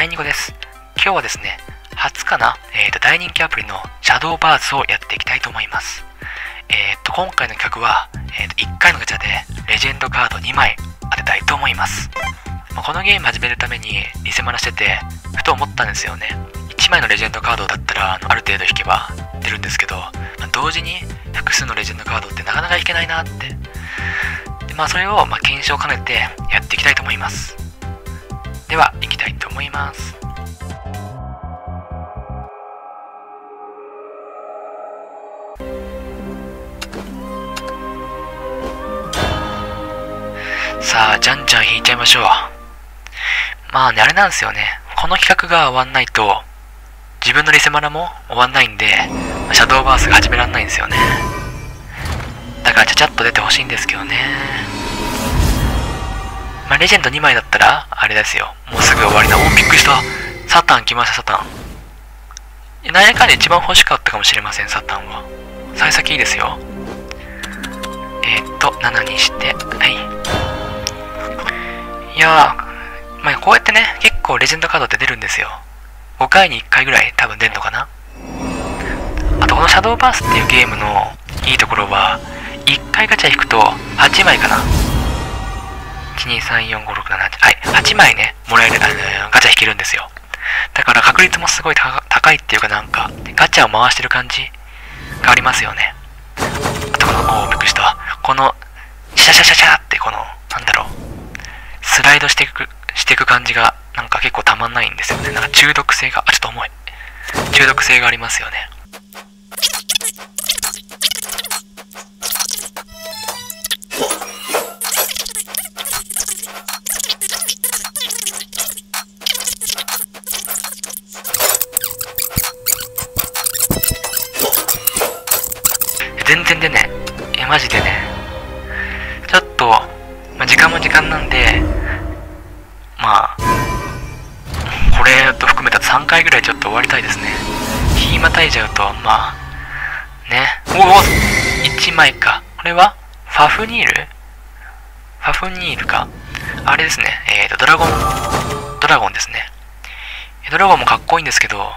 はい、ニコです。今日はですね、初かな、えーと、大人気アプリのシャドーバーズをやっていきたいと思います。えっ、ー、と、今回の企画は、えーと、1回のガチャでレジェンドカード2枚当てたいと思います。まあ、このゲーム始めるためにリセマラしてて、ふと思ったんですよね。1枚のレジェンドカードだったら、あのある程度引けば出るんですけど、まあ、同時に複数のレジェンドカードってなかなか引けないなって。でまあ、それをま検証を兼ねてやっていきたいと思います。では、いきたいと思います。さあ、じゃんじゃん引いちゃいましょう。まあね、あれなんですよね。この企画が終わんないと、自分のリセマラも終わんないんで、シャドーバースが始めらんないんですよね。だからちゃちゃっと出てほしいんですけどね。まあ、レジェンド2枚だったら、あれですよ。もうすぐ終わりだ。おびっくりした。サタン来ました、サタン。何やかんで一番欲しかったかもしれません、サタンは。幸先いいですよ。えー、っと、7にして、はい。いやー、まあ、こうやってね、結構レジェンドカードって出るんですよ。5回に1回ぐらい多分出るのかな。あと、このシャドーバースっていうゲームのいいところは、1回ガチャ引くと8枚かな。1,2,3,4,5,6,7,8はい8枚ねもらえるあのガチャ引けるんですよ。だから確率もすごい高いっていうかなんかガチャを回してる感じがありますよね。あとこのおおびっくりした。このシャシャシャシャってこのなんだろうスライドしていくしていく感じがなんか結構たまんないんですよね。なんか中毒性があちょっと重い。中毒性がありますよね。全然出ねえ。いや、マジでね。ちょっと、まあ、時間も時間なんで、まあ、これと含めた3回ぐらいちょっと終わりたいですね。日またいじゃうと、まあ、ね。おお !1 枚か。これはファフニール？ファフニールか。あれですね。えっ、ー、と、ドラゴン、ドラゴンですね。ドラゴンもかっこいいんですけど、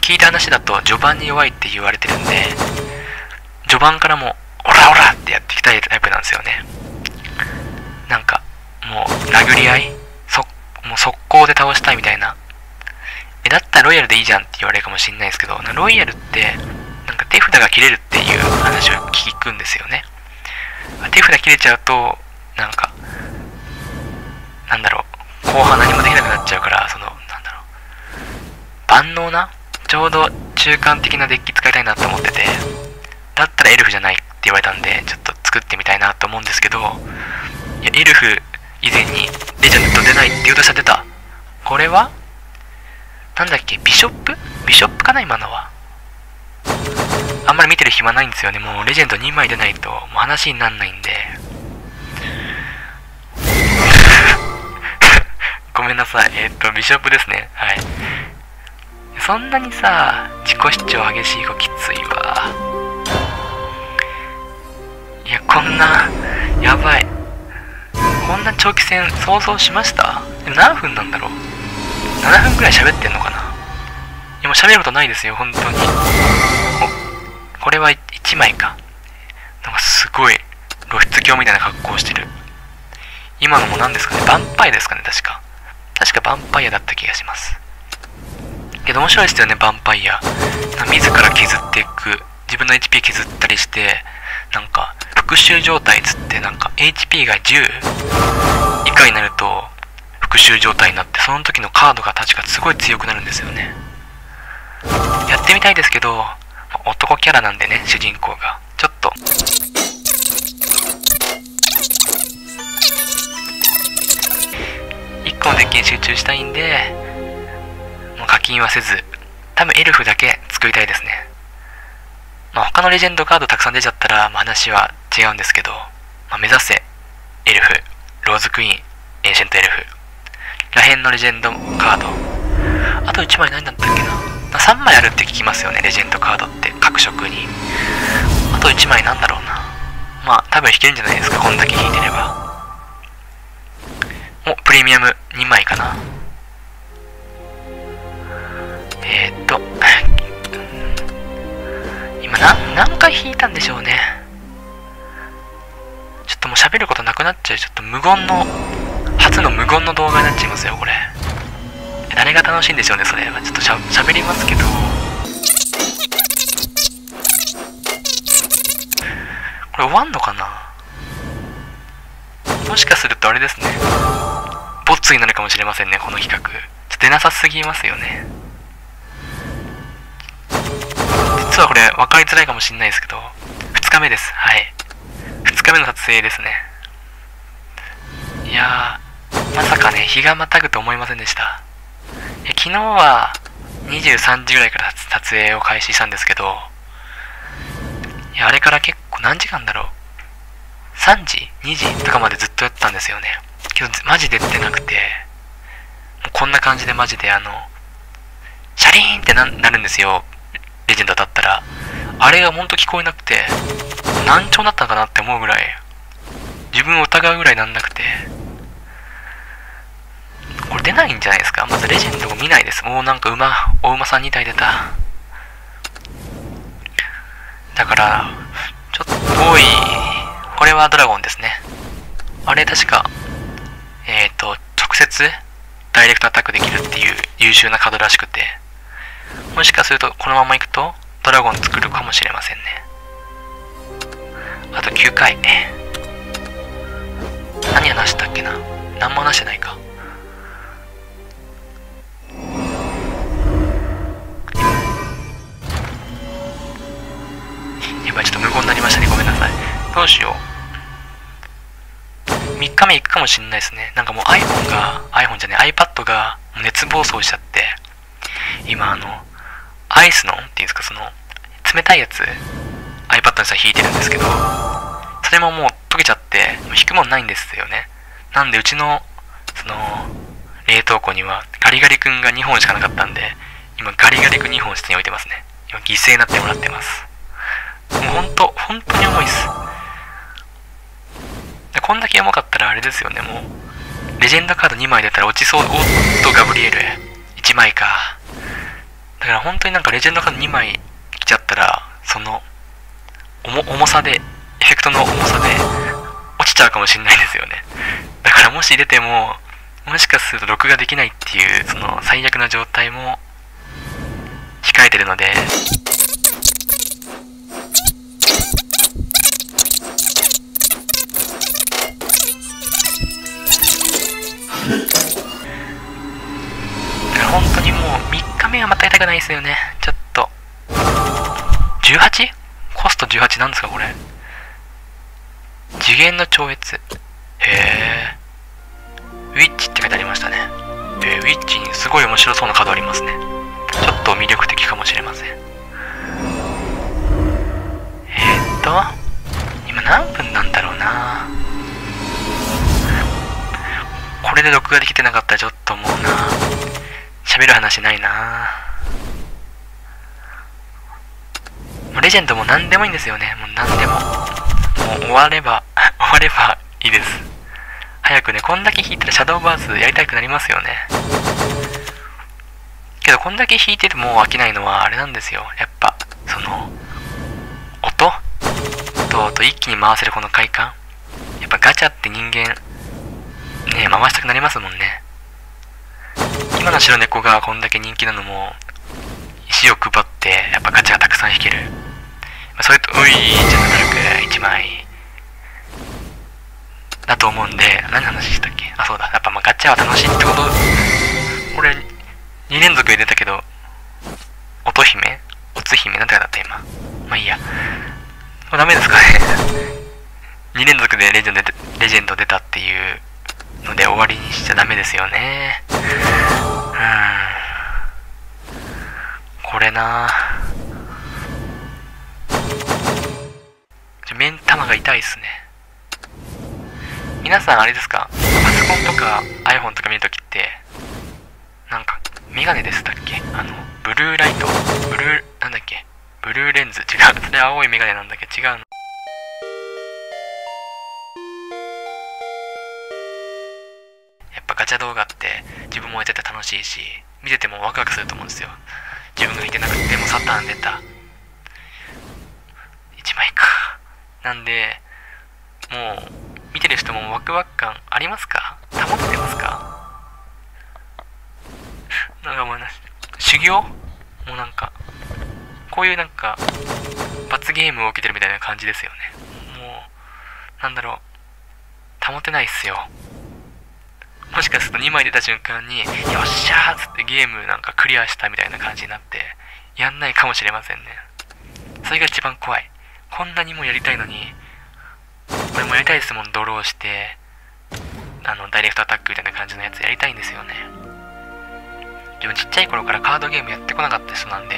聞いた話だと序盤に弱いって言われてるんで、序盤からもう、オラオラってやっていきたいタイプなんですよね。なんか、もう、殴り合いそ、もう速攻で倒したいみたいな。え、だったらロイヤルでいいじゃんって言われるかもしんないですけど、ロイヤルって、なんか手札が切れるっていう話を聞くんですよね。手札切れちゃうと、なんか、なんだろう、後半何もできなくなっちゃうから、その、なんだろう、万能な、ちょうど中間的なデッキ使いたいなと思ってて、だったらエルフじゃないって言われたんで、ちょっと作ってみたいなと思うんですけど、いや、エルフ以前にレジェンド出ないって言うとした出た。これはなんだっけビショップ？ビショップかな今のは。あんまり見てる暇ないんですよね。もうレジェンド2枚出ないともう話になんないんで。ごめんなさい。えっ、と、ビショップですね。はい。そんなにさ、自己主張激しい子きついわ。いや、こんな、やばい。こんな長期戦想像しました？でも何分なんだろう ?7 分くらい喋ってんのかな？いや、もう喋ることないですよ、本当に。お、これは1枚か。なんかすごい露出狂みたいな格好してる。今のも何ですかね？ヴァンパイアですかね確か。確かヴァンパイアだった気がします。けど面白いですよね、ヴァンパイア。自ら削っていく。自分の HP 削ったりして、なんか、復讐状態っつってなんか HP が10以下になると復讐状態になってその時のカードが確かすごい強くなるんですよね。やってみたいですけど男キャラなんでね主人公が。ちょっと。1個のデッキに集中したいんでもう課金はせず多分エルフだけ作りたいですね。まあ、他のレジェンドカードたくさん出ちゃったら、まあ、話は違うんですけど、まあ、目指せ、エルフ、ローズクイーン、エンシェントエルフ、らへんのレジェンドカード。あと1枚何だったっけな。まあ、3枚あるって聞きますよね、レジェンドカードって、各色に。あと1枚なんだろうな。まあ、多分引けるんじゃないですか、こんだけ引いてれば。お、プレミアム2枚かな。えっと何回引いたんでしょうね。ちょっともう喋ることなくなっちゃう。ちょっと無言の、初の無言の動画になっちゃいますよ、これ。誰が楽しいんでしょうね、それは。ちょっとしゃ喋りますけど。これ終わんのかな？もしかするとあれですね。ボツになるかもしれませんね、この企画。ちょっと出なさすぎますよね。実はこれ分かりづらいかもしれないですけど、2日目です。はい。2日目の撮影ですね。いやー、まさかね、日がまたぐと思いませんでした。昨日は23時ぐらいから撮影を開始したんですけど、いや、あれから結構何時間だろう？3時 ?2 時とかまでずっとやってたんですよね。けど、マジで出てなくて、もうこんな感じでマジであの、シャリーンってななるんですよ。レジェンドだったら。あれがほんと聞こえなくて、難聴だったのかなって思うぐらい、自分を疑うぐらいなんなくて、これ出ないんじゃないですか？まずレジェンドを見ないです。もうなんか馬、お馬さん2体出た。だから、ちょっと多い。これはドラゴンですね。あれ確か、えっ、ー、と、直接ダイレクトアタックできるっていう優秀なカードらしくて、もしかするとこのまま行くとドラゴン作るかもしれませんね。あと9回。何話したっけな？何も話してないか。やばい、ちょっと無言になりましたね。ごめんなさい。どうしよう。3日目行くかもしんないですね。なんかもう iPhone が、iPhone じゃね iPad が熱暴走しちゃって、今あの、アイスのっていうんですか、その、冷たいやつ、iPad にさ引いてるんですけど、それももう溶けちゃって、引くもんないんですよね。なんで、うちの、その、冷凍庫にはガリガリ君が2本しかなかったんで、今ガリガリ君2本下に置いてますね。今犠牲になってもらってます。もうほんと、本当に重いっす。でこんだけ重かったらあれですよね、もう。レジェンドカード2枚出たら落ちそう。おっと、ガブリエル。1枚か。だから本当になんかレジェンドカード2枚来ちゃったら、その、重さで、エフェクトの重さで落ちちゃうかもしれないですよね。だからもし入れても、もしかすると録画できないっていう、その最悪な状態も控えてるので、3日目はまたくないですよね。ちょっと。18? コスト18なんですかこれ。次元の超越。へえ。ウィッチって書いてありましたね。えー、ウィッチにすごい面白そうなカードありますね。ちょっと魅力的かもしれません。えー、っと、今何分なんだろうなこれで録画できてなかったらちょっともうな喋る話ないなもうレジェンドも何でもいいんですよね。もう何でも。もう終われば、終わればいいです。早くね、こんだけ弾いたらシャドーバースやりたくなりますよね。けど、こんだけ弾いててもう飽きないのはあれなんですよ。やっぱ、その、音？と、と一気に回せるこの快感？やっぱガチャって人間、ね、回したくなりますもんね。今の白猫がこんだけ人気なのも、石を配って、やっぱガチャがたくさん引ける。まあそれと、ういじゃなく1枚、だと思うんで、何の話したっけ？あ、そうだ。やっぱまあガチャは楽しいってこと、これ、2連続で出たけど、乙姫？おつ姫？なんてだった今？まあいいや。ダメですかね 2連続でレジェンドレジェンド出たっていうので終わりにしちゃダメですよね。これな。目ん玉が痛いっすね。皆さんあれですか？パソコンとか iPhone とか見るときって、なんか、メガネでしたっけ？あの、ブルーライト？ブルー、なんだっけ？ブルーレンズ？違う。それ青いメガネなんだっけ違うの。ガチャ動画って自分もやってて楽しいし、見ててもワクワクすると思うんですよ。自分がいてなくてもサタン出た。1枚か。なんで、もう、見てる人もワクワク感ありますか？保ってますか？なんかもうな、修行？もうなんか、こういうなんか、罰ゲームを受けてるみたいな感じですよね。もう、なんだろう、保てないっすよ。もしかすると2枚出た瞬間に、よっしゃーっつってゲームなんかクリアしたみたいな感じになって、やんないかもしれませんね。それが一番怖い。こんなにもやりたいのに、俺もやりたいですもん、ドローして、あの、ダイレクトアタックみたいな感じのやつやりたいんですよね。自分ちっちゃい頃からカードゲームやってこなかった人なんで、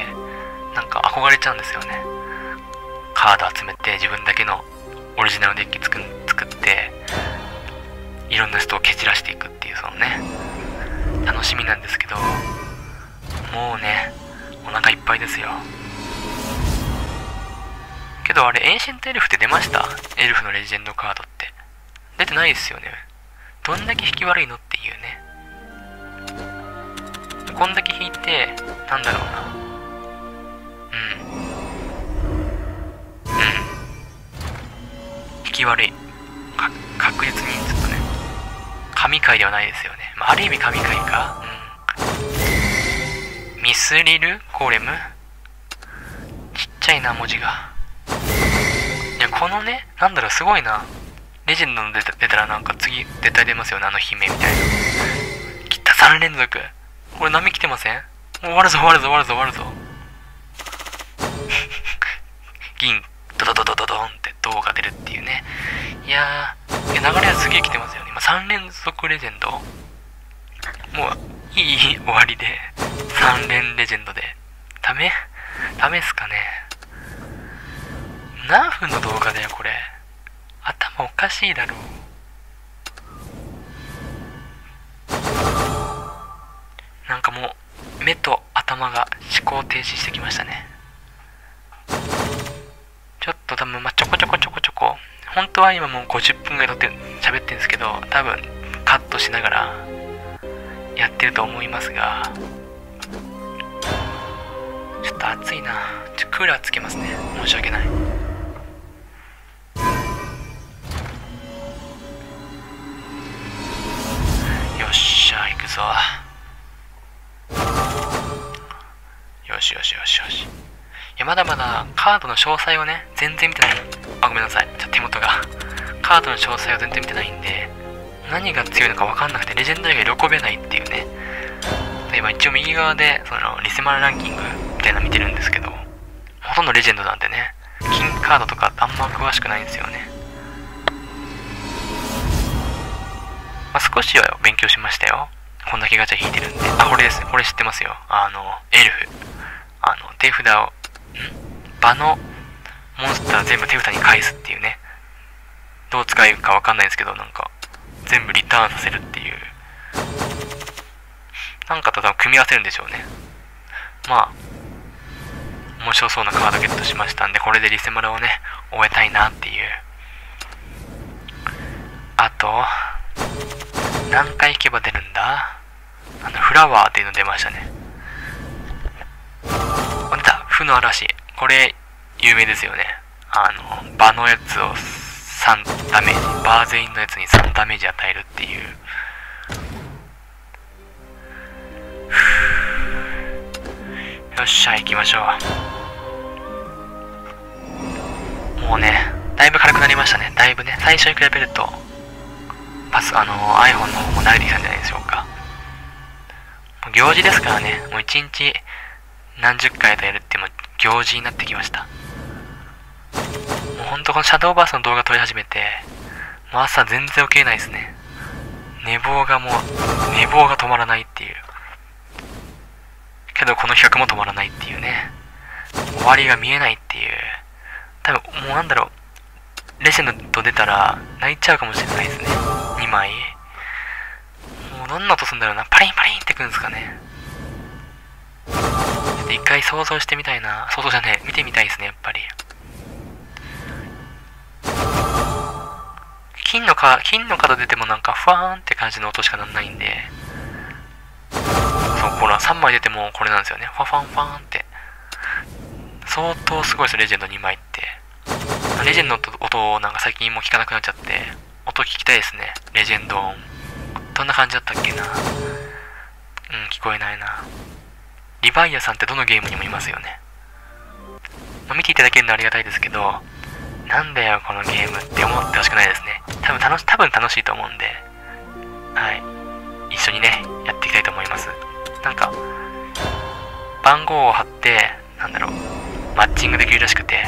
なんか憧れちゃうんですよね。カード集めて自分だけのオリジナルデッキ作作って、いろんな人を蹴散らしていくっていうそのね、楽しみなんですけど、もうね、お腹いっぱいですよ。けどあれ、エンシェントエルフって出ました？エルフのレジェンドカードって。出てないですよね。どんだけ引き悪いのっていうね。こんだけ引いて、なんだろうな。うん。うん。引き悪い。確実にちょっと、神回ではないですよね。まあ、ある意味神回か。うん。ミスリル？コーレム？ちっちゃいな、文字が。いや、このね、なんだろう、すごいな。レジェンドの出た出たらなんか次絶対出ますよね、あの姫みたいな。切った3連続。これ波来てません？もう終わるぞ終わるぞ終わるぞ終わるぞ。銀、ドドドドドドンって銅が出るっていうね。いやー、いや流れはすげえ来てますよね。今3連続レジェンド。もう、いい終わりで、3連レジェンドで。ダメ？ダメっすかね？何分の動画だよ、これ。頭おかしいだろう。なんかもう、目と頭が思考停止してきましたね。ちょっと多分、まあ、ちょこちょこちょこ。本当は今もう50分ぐらい撮って喋ってるんですけど、多分カットしながらやってると思いますが、ちょっと暑いな。ちょクーラーつけますね。申し訳ない。よっしゃ、行くぞ。よしよしよしよし。いや、まだまだカードの詳細をね、全然見てない。あ、ごめんなさい。ちょっと手元が。カードの詳細を全然見てないんで、何が強いのか分かんなくて、レジェンダリーが喜べないっていうね。例えば一応右側で、その、リセマラランキングみたいなの見てるんですけど、ほとんどレジェンドなんでね、金カードとかあんま詳しくないんですよね。まあ、少しは勉強しましたよ。こんだけガチャ引いてるんで。あ、これです。これ知ってますよ。あの、エルフ。あの、手札を、ん？場のモンスター全部手札に返すっていうね。どう使うかわかんないんですけど、なんか、全部リターンさせるっていう。なんかと多分組み合わせるんでしょうね。まあ、面白そうなカードゲットしましたんで、これでリセマラをね、終えたいなっていう。あと、何回引けば出るんだ？あの、フラワーっていうの出ましたね。あ出た負の嵐。これ、有名ですよね。あの、場のやつを3ダメージ、バー全員のやつに3ダメージ与えるっていう。よっしゃ、行きましょう。もうね、だいぶ軽くなりましたね。だいぶね、最初に比べると、パス、あの、iPhone の方も慣れてきたんじゃないでしょうか。もう行事ですからね、もう一日何十回とやるっても行事になってきました。ほんとこのシャドーバースの動画撮り始めて、もう朝全然起きれないですね。寝坊がもう、寝坊が止まらないっていう。けどこの企画も止まらないっていうね。終わりが見えないっていう。多分、もうなんだろう。レジェンド出たら泣いちゃうかもしれないですね。2枚。もうどんな音するんだろうな。パリンパリンってくるんですかね。一回想像してみたいな。想像じゃねえ。見てみたいですね、やっぱり。金のか、金の角出てもなんか、ふわーんって感じの音しかなんないんで、そう、ほら、3枚出てもこれなんですよね。ファファンファンって。相当すごいですレジェンド2枚って。レジェンドの音をなんか最近もう聞かなくなっちゃって、音聞きたいですね。レジェンド音。どんな感じだったっけなうん、聞こえないな。リヴァイアさんってどのゲームにもいますよね。まあ、見ていただけるのはありがたいですけど、なんだよこのゲームって思ってほしくないですね。多分楽し、多分楽しいと思うんで、はい。一緒にね、やっていきたいと思います。なんか、番号を貼って、なんだろう、マッチングできるらしくて、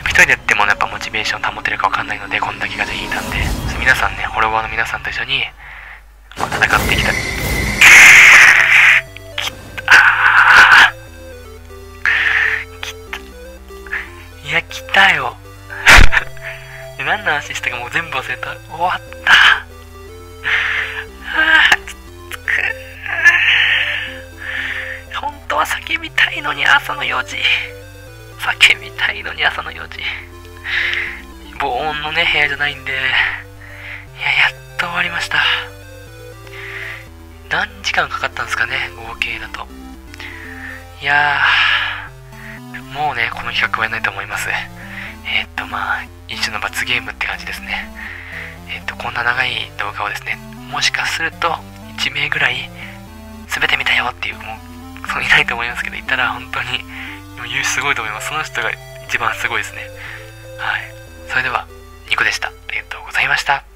一人でやってもやっぱモチベーション保てるかわかんないので、こんだけガチャ引いたんで、皆さんね、フォロワーの皆さんと一緒に、まあ、戦っていきたい。いや、来たよ。何の話したかもう全部忘れた。終わった。はあ、本当は叫びたいのに朝の4時。叫びたいのに朝の4時。防音のね、部屋じゃないんで、いや、やっと終わりました。何時間かかったんですかね、合計だと。いやー、もうね、この企画はやらないと思います。えー、っと、まあ、一種の罰ゲームって感じですね。えー、っと、こんな長い動画をですね、もしかすると、1名ぐらい、全て見たよっていう、もう、そういないと思いますけど、いたら本当に余裕、すごいと思います。その人が一番すごいですね。はい。それでは、ニコでしたありがとうございました。